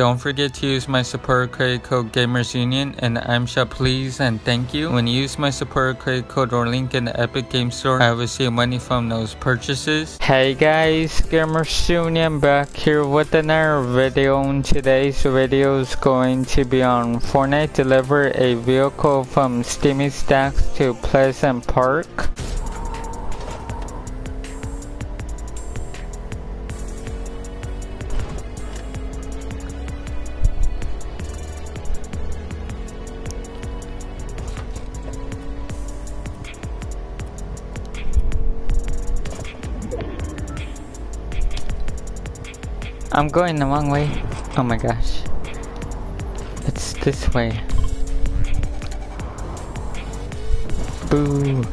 Don't forget to use my support credit code Gamers Union and Item Shop please and thank you. When you use my support credit code or link in the Epic Game Store, I will receive money from those purchases. Hey guys, Gamers Union back here with another video. And today's video is going to be on Fortnite deliver a vehicle from Steamy Stacks to Pleasant Park. I'm going the wrong way. Oh my gosh. It's this way. Boo.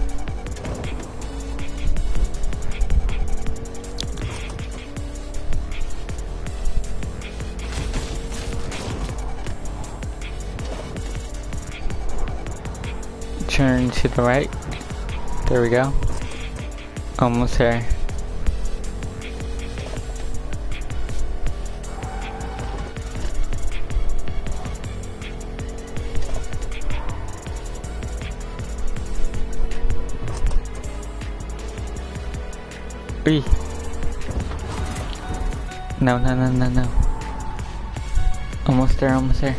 Turn to the right. There we go. Almost there. Ui. No, no, no, no, no. Almost there, almost there.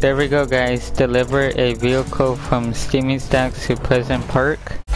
There we go guys, deliver a vehicle from Steamy Stacks to Pleasant Park.